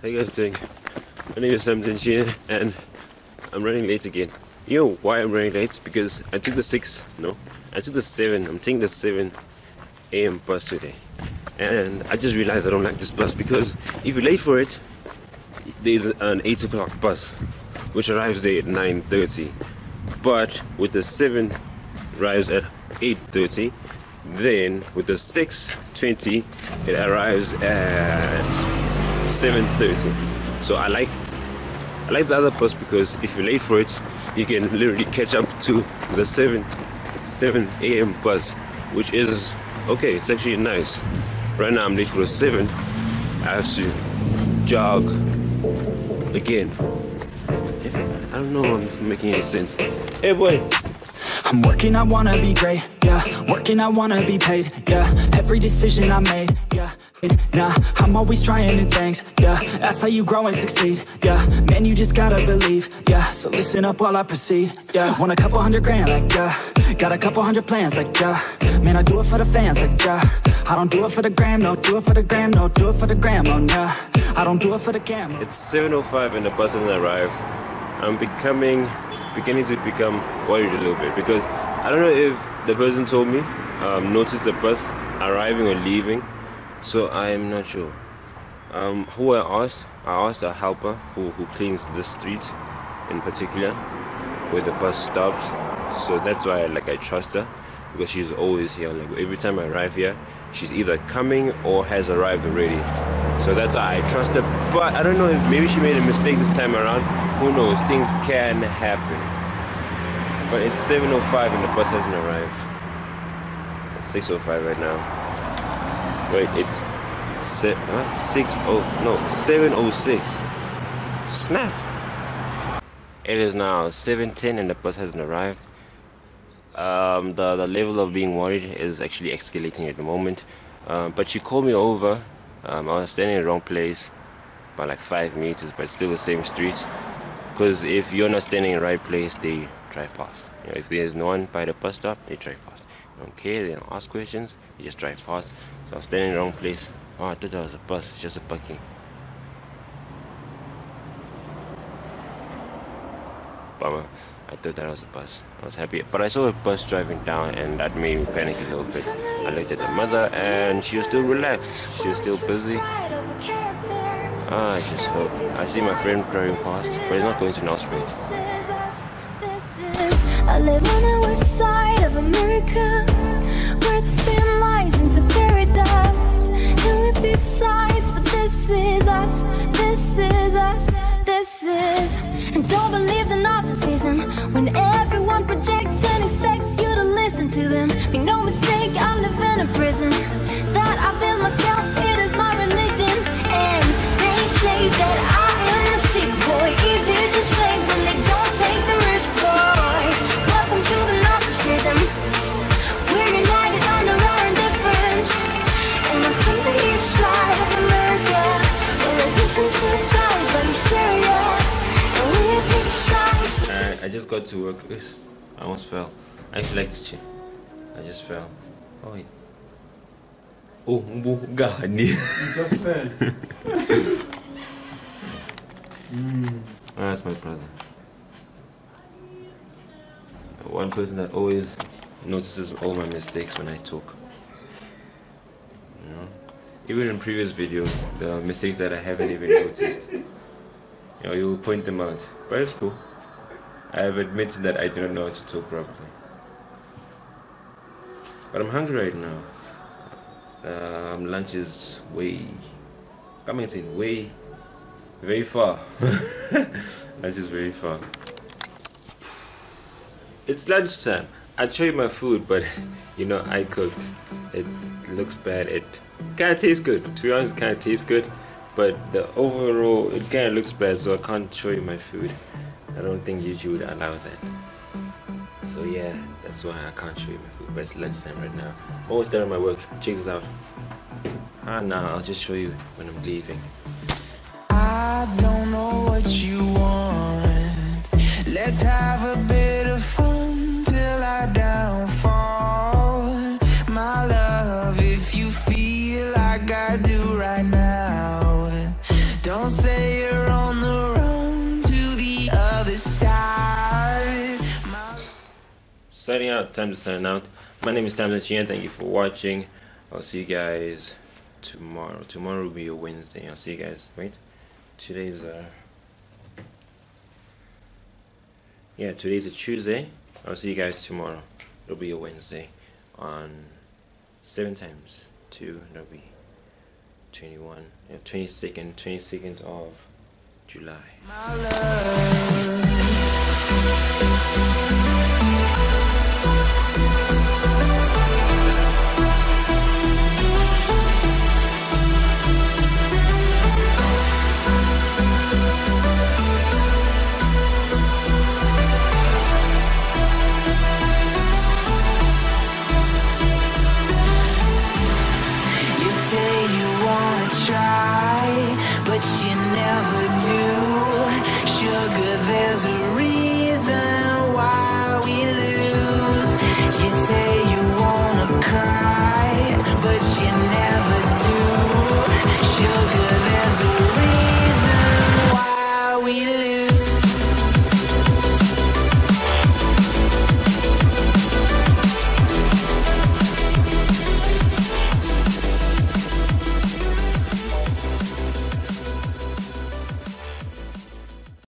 How you guys doing? My name is Samton Gina and I'm running late again. You know why I'm running late? Because I took the 6, no, I took the 7, I'm taking the 7 a.m. bus today. And I just realized I don't like this bus because if you're late for it, there's an 8 o'clock bus which arrives there at 9.30. But with the 7 arrives at 8.30, then with the 6.20 it arrives at 7.30. So I like I like the other bus because if you're late for it, you can literally catch up to the 7 7 a.m. bus, which is okay. It's actually nice. Right now I'm late for the 7. I have to jog again. If, I don't know if I'm making any sense. Hey boy. I'm working, I wanna be great, yeah Working, I wanna be paid, yeah Every decision I made, Nah, I'm always trying new things, yeah. That's how you grow and succeed, yeah. Man, you just gotta believe, yeah. So listen up while I proceed, yeah. Want a couple hundred grand, like, yeah. Got a couple hundred plans, like, yeah. Man, I do it for the fans, like, yeah. I don't do it for the gram, no. Do it for the gram, no. Do it for the gram, oh, yeah I don't do it for the cam It's 7.05 and the bus hasn't arrived. I'm becoming beginning to become worried a little bit because I don't know if the person told me um, noticed the bus arriving or leaving so I'm not sure. Um, who I asked I asked a helper who, who cleans the street in particular where the bus stops. So that's why like I trust her because she's always here. Like every time I arrive here she's either coming or has arrived already. So that's why I trust her but I don't know if maybe she made a mistake this time around. Who knows? Things can happen. But it's 7.05 and the bus hasn't arrived. It's 6.05 right now wait it's se huh? 6 oh no 7.06 snap. It is now 7.10 and the bus hasn't arrived. Um, the, the level of being worried is actually escalating at the moment. Um, but she called me over. Um, I was standing in the wrong place by like 5 meters but still the same street. Because if you're not standing in the right place they drive past. You know, if there's no one by the bus stop they drive past. They don't care they don't ask questions they just drive past so I was standing in the wrong place. Oh I thought that was a bus. It's just a buggy bummer. I thought that was a bus. I was happy. But I saw a bus driving down and that made me panic a little bit. I looked at the mother and she was still relaxed. She was still busy. Ah, I just hope. I see my friend driving past, but he's not going to Nelspruit. I live on the west side of America Where lies Sides, but this is us This is us, this is. And don't believe the narcissism. When everyone projects and expects you to listen to them Make no mistake, I live in a prison just got to work. Yes, I almost fell. I actually like this chair. I just fell. Oh wait. Oh, gani. oh, that's my brother. One person that always notices all my mistakes when I talk. You know? Even in previous videos, the mistakes that I haven't even noticed. You know, you will point them out. But it's cool. I have admitted that I do not know how to talk properly. But I'm hungry right now. Um, lunch is way coming in way very far. lunch is very far. It's lunchtime. I'd show you my food, but you know I cooked. It looks bad. It kind of tastes good. To be honest, kind of tastes good, but the overall it kind of looks bad, so I can't show you my food. I don't think YouTube would allow that. So yeah, that's why I can't show you my food. But it's lunchtime right now. I'm Almost done with my work. Check this out. Ah, nah, I'll just show you when I'm leaving. I don't know what you want. Let's have a bit of fun till I downfall. My love, if you feel like I do right now, Signing out, time to sign out. My name is Samton Gina. Thank you for watching. I'll see you guys tomorrow. Tomorrow will be a Wednesday. I'll see you guys. Wait, today's uh yeah, today's a Tuesday. I'll see you guys tomorrow. It'll be a Wednesday on seven times two. That'll be twenty-one. Yeah, twenty-second, twenty-second of July. what you never do. Sugar, there's a reason.